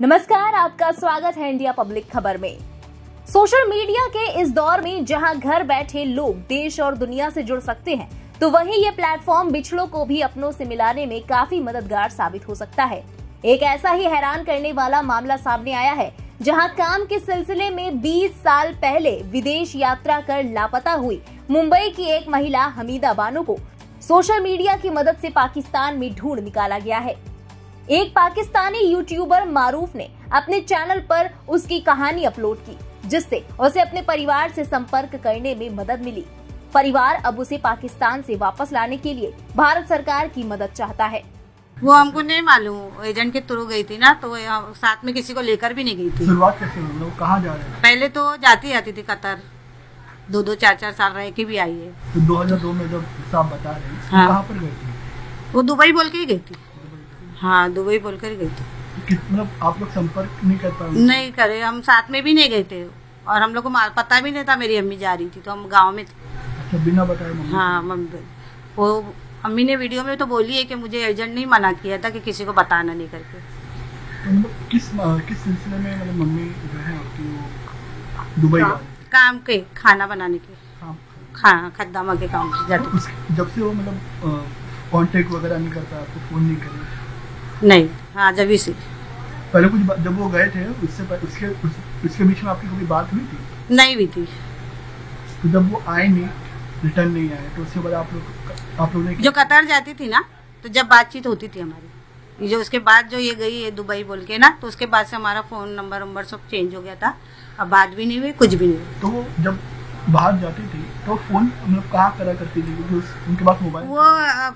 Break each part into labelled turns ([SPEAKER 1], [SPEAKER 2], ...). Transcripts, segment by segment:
[SPEAKER 1] नमस्कार, आपका स्वागत है इंडिया पब्लिक खबर में। सोशल मीडिया के इस दौर में जहाँ घर बैठे लोग देश और दुनिया से जुड़ सकते हैं तो वहीं ये प्लेटफॉर्म बिछड़ों को भी अपनों से मिलाने में काफ़ी मददगार साबित हो सकता है। एक ऐसा ही हैरान करने वाला मामला सामने आया है, जहाँ काम के सिलसिले में 20 साल पहले विदेश यात्रा कर लापता हुई मुंबई की एक महिला हमीदा बानो को सोशल मीडिया की मदद से पाकिस्तान में ढूंढ निकाला गया है। एक पाकिस्तानी यूट्यूबर मारूफ ने अपने चैनल पर उसकी कहानी अपलोड की जिससे उसे अपने परिवार से संपर्क करने में मदद मिली। परिवार अब उसे पाकिस्तान से वापस लाने के लिए भारत सरकार की मदद चाहता है।
[SPEAKER 2] वो हमको नहीं मालूम एजेंट के थ्रू गई थी ना तो साथ में किसी को लेकर भी नहीं गई थी।
[SPEAKER 3] शुरुआत कैसे लोग कहाँ जा रहे हैं?
[SPEAKER 2] पहले तो जाती जाती थी कतर। दो दो चार चार साल रह के भी आई है।
[SPEAKER 3] तो 2002 में जब साहब बता रहे हैं तो
[SPEAKER 2] हाँ।
[SPEAKER 3] कहाँ पर गए थे?
[SPEAKER 2] वो दुबई बोल के ही गई थी। हाँ दुबई बोल कर ही गई थी।
[SPEAKER 3] मतलब आप लोग संपर्क नहीं कर पाए?
[SPEAKER 2] नहीं करे हम साथ में भी नहीं गए थे। और हम लोग को पता भी नहीं था मेरी अम्मी जा रही थी तो हम गाँव में थे।
[SPEAKER 3] अच्छा बिना बताए मम्मी
[SPEAKER 2] हाँ मम्मी वो अम्मी ने वीडियो में तो बोली है कि मुझे एजेंट नहीं मना किया था कि किसी को बताना नहीं करके।
[SPEAKER 3] तो मतलब किस किस सिलसिले में मतलब मम्मी जो है आपकी वो दुबई
[SPEAKER 2] काम के खाना बनाने के।
[SPEAKER 3] हाँ।
[SPEAKER 2] खाना खद्दामा के काम से जाते
[SPEAKER 3] तो जब से वो मतलब कांटेक्ट वगैरह नहीं करता आपको फ़ोन नहीं करे
[SPEAKER 2] नहीं हाँ जब से
[SPEAKER 3] पहले कुछ जब वो गए थे उससे उसके उस, उसके बीच में आपकी कभी बात हुई थी?
[SPEAKER 2] नहीं भी थी।
[SPEAKER 3] तो जब वो आए नहीं रिटर्न नहीं आए तो उसके बाद आप लोग आप लोग ने
[SPEAKER 2] जो कतर जाती थी ना तो जब बातचीत होती थी हमारी। जो उसके बाद जो ये गई है दुबई बोल के ना तो उसके बाद से हमारा फ़ोन नंबर नंबर सब चेंज हो गया था। अब बात भी नहीं हुई कुछ भी नहीं हुई।
[SPEAKER 3] तो जब बाहर जाती थी तो फ़ोन मतलब कहाँ करा करती थी? क्योंकि उनके पास मोबाइल
[SPEAKER 2] वो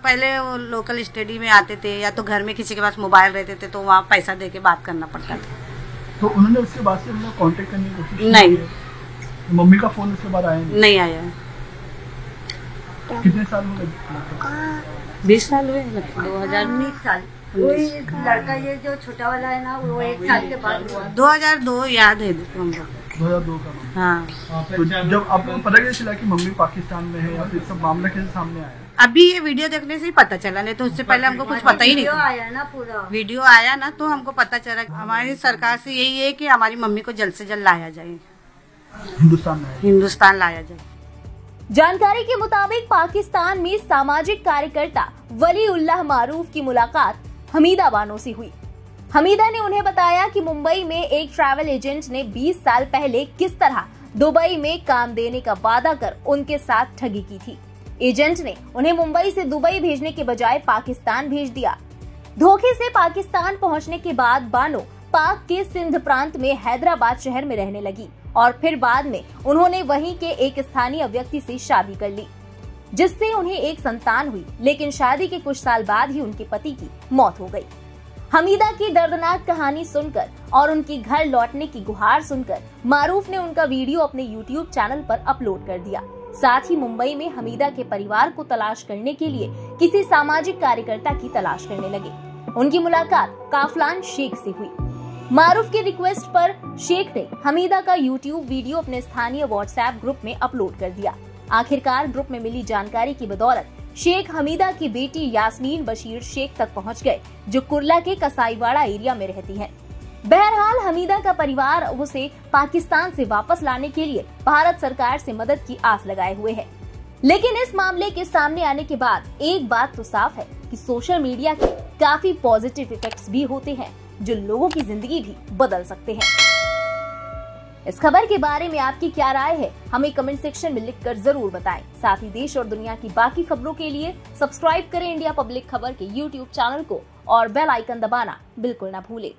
[SPEAKER 2] पहले वो लोकल स्टडी में आते थे या तो घर में किसी के पास मोबाइल रहते थे तो वहाँ पैसा दे के बात करना पड़ता था।
[SPEAKER 3] तो उन्होंने उसके बाद से मतलब कांटेक्ट करने की कोशिश
[SPEAKER 2] नहीं।
[SPEAKER 3] तो मम्मी का फ़ोन उसके बाद आया नहीं?
[SPEAKER 2] नहीं आया।
[SPEAKER 3] कितने साल हो गए?
[SPEAKER 2] बीस साल हुए? दो हज़ार
[SPEAKER 4] उन्नीस साल। वही लड़का ये जो छोटा वाला है ना वो एक साल के बाद हुआ।
[SPEAKER 2] दो हज़ार दो याद है हमको।
[SPEAKER 3] 2002 का।
[SPEAKER 2] हाँ।
[SPEAKER 3] तो जब आपको पता कैसे चला कि मम्मी पाकिस्तान में है या फिर सब मामला कैसे सामने आया
[SPEAKER 2] अभी ये वीडियो देखने से ही पता चला नहीं तो उससे पहले हमको कुछ पता ही नहीं
[SPEAKER 4] वीडियो आया ना पूरा।
[SPEAKER 2] वीडियो आया ना तो हमको पता चला हमारी सरकार से यही है कि हमारी मम्मी को जल्द से जल्द लाया जाए।
[SPEAKER 3] हिंदुस्तान में
[SPEAKER 2] हिंदुस्तान लाया जाए।
[SPEAKER 1] जानकारी के मुताबिक पाकिस्तान में सामाजिक कार्यकर्ता वली उल्लाह मारूफ की मुलाकात हमीदा बानो से हुई। हमीदा ने उन्हें बताया कि मुंबई में एक ट्रैवल एजेंट ने 20 साल पहले किस तरह दुबई में काम देने का वादा कर उनके साथ ठगी की थी। एजेंट ने उन्हें मुंबई से दुबई भेजने के बजाय पाकिस्तान भेज दिया। धोखे से पाकिस्तान पहुँचने के बाद बानो पाक के सिंध प्रांत में हैदराबाद शहर में रहने लगी और फिर बाद में उन्होंने वहीं के एक स्थानीय व्यक्ति से शादी कर ली, जिससे उन्हें एक संतान हुई, लेकिन शादी के कुछ साल बाद ही उनके पति की मौत हो गई। हमीदा की दर्दनाक कहानी सुनकर और उनकी घर लौटने की गुहार सुनकर मारूफ ने उनका वीडियो अपने यूट्यूब चैनल पर अपलोड कर दिया। साथ ही मुंबई में हमीदा के परिवार को तलाश करने के लिए किसी सामाजिक कार्यकर्ता की तलाश करने लगे। उनकी मुलाकात काफलान शेख से हुई। मारूफ की रिक्वेस्ट पर शेख ने हमीदा का यूट्यूब वीडियो अपने स्थानीय व्हाट्सएप ग्रुप में अपलोड कर दिया। आखिरकार ग्रुप में मिली जानकारी की बदौलत शेख हमीदा की बेटी यास्मीन बशीर शेख तक पहुँच गए, जो कुर्ला के कसाईवाड़ा एरिया में रहती है। बहरहाल, हमीदा का परिवार उसे पाकिस्तान से वापस लाने के लिए भारत सरकार से मदद की आस लगाए हुए है। लेकिन इस मामले के सामने आने के बाद एक बात तो साफ़ है कि सोशल मीडिया के काफ़ी पॉजिटिव इफेक्ट्स भी होते हैं। जो लोगों की ज़िंदगी भी बदल सकते हैं। इस खबर के बारे में आपकी क्या राय है, हमें कमेंट सेक्शन में लिखकर ज़रूर बताएँ। साथ ही देश और दुनिया की बाकी खबरों के लिए सब्सक्राइब करें इंडिया पब्लिक खबर के यूट्यूब चैनल को और बेल आइकन दबाना बिल्कुल ना भूलें।